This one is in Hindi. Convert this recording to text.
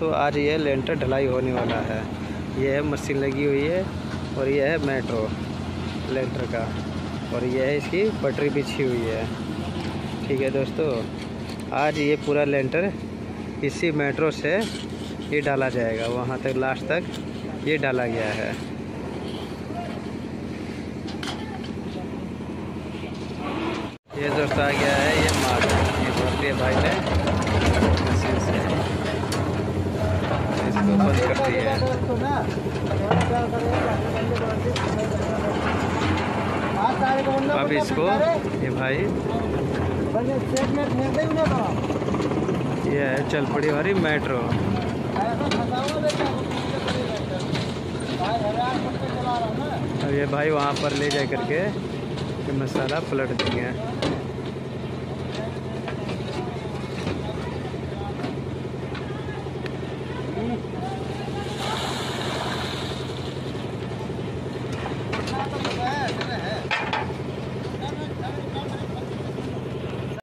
दोस्तों आज ये लेंटर ढलाई होने वाला है। ये है मशीन लगी हुई है और ये है मेट्रो लेंटर का और ये है इसकी पटरी बिछी हुई है। ठीक है दोस्तों, आज ये पूरा लेंटर इसी मेट्रो से ये डाला जाएगा। वहाँ तक लास्ट तक ये डाला गया है। ये दोस्तों आ गया ये माल ये भर दिया भाई ने मशीन से इसको दिया अब इसको ये भाई, ये है चल पड़ी हमारी मेट्रो। अब ये भाई वहाँ पर ले जा करके मसाला पलट देंगे।